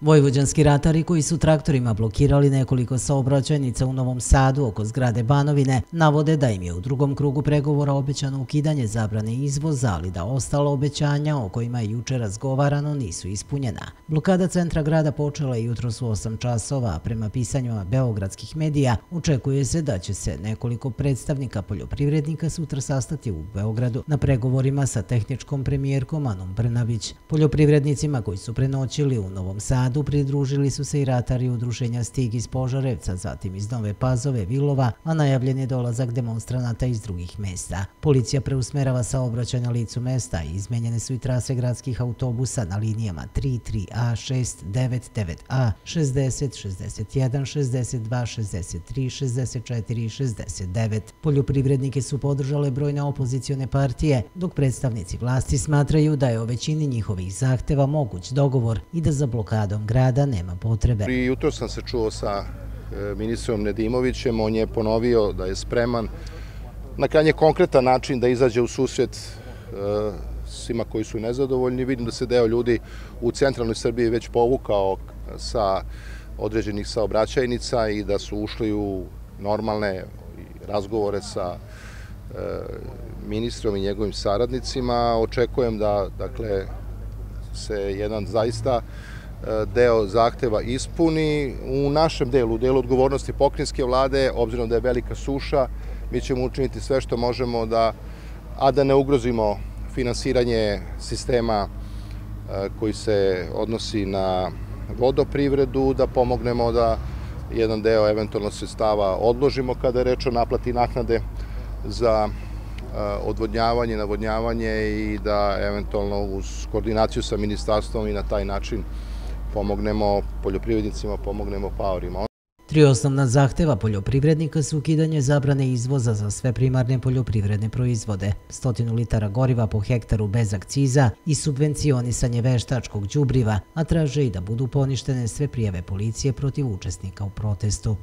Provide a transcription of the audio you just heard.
Vojvođanski ratari koji su traktorima blokirali nekoliko saobraćajnica u Novom Sadu oko zgrade Banovine navode da im je u drugom krugu pregovora obećano ukidanje zabrane izvoza, ali da ostalo obećanja o kojima je juče razgovarano nisu ispunjena. Blokada centra grada počela je jutro su 8 časova, a prema pisanjima beogradskih medija očekuje se da će se nekoliko predstavnika poljoprivrednika sutra sastati u Beogradu na pregovorima sa tehničkom premijerkom Anom Brnavić. Poljoprivrednicima koji su prenoćili u Novom Sadu radu pridružili su se i ratari udruženja Stig iz Požarevca, zatim iz Nove Pazove, Vilova, a najavljen je dolazak demonstranata iz drugih mesta. Policija preusmerava saobraćaj na licu mesta i izmenjene su i trase gradskih autobusa na linijama 33A, 699A, 60, 61, 62, 63, 64 i 69. Poljoprivrednike su podržale brojne opozicione partije, dok predstavnici vlasti smatraju da je o većini njihovih zahteva moguć dogovor i da za blokadom vladom grada nema potrebe. Pri jutro sam se čuo sa e, ministrom Nedimovićem, on je ponovio da je spreman na krajnje konkretan način da izađe u susret e, svima koji su nezadovoljni. Vidim da se deo ljudi u centralnoj Srbiji već povukao sa određenih saobraćajnica i da su ušli u normalne razgovore sa e, ministrom i njegovim saradnicima. Očekujem da dakle, se jedan zaista E, deo zahteva ispuni. U našem delu, u delu odgovornosti pokrinjske vlade, obzirom da je velika suša, mi ćemo učiniti sve što možemo da, a da ne ugrozimo finansiranje sistema e, koji se odnosi na vodoprivredu, da pomognemo da jedan deo eventualno sredstava odložimo kada je reč o naplati naknade za e, odvodnjavanje, navodnjavanje i da eventualno uz koordinaciju sa ministarstvom i na taj način pomognemo poljoprivrednicima, pomognemo paorima. Tri osnovna zahteva poljoprivrednika su ukidanje zabrane izvoza za sve primarne poljoprivredne proizvode, stotinu litara goriva po hektaru bez akciza i subvencionisanje veštačkog džubriva, a traže i da budu poništene sve prijeve policije protiv učesnika u protestu.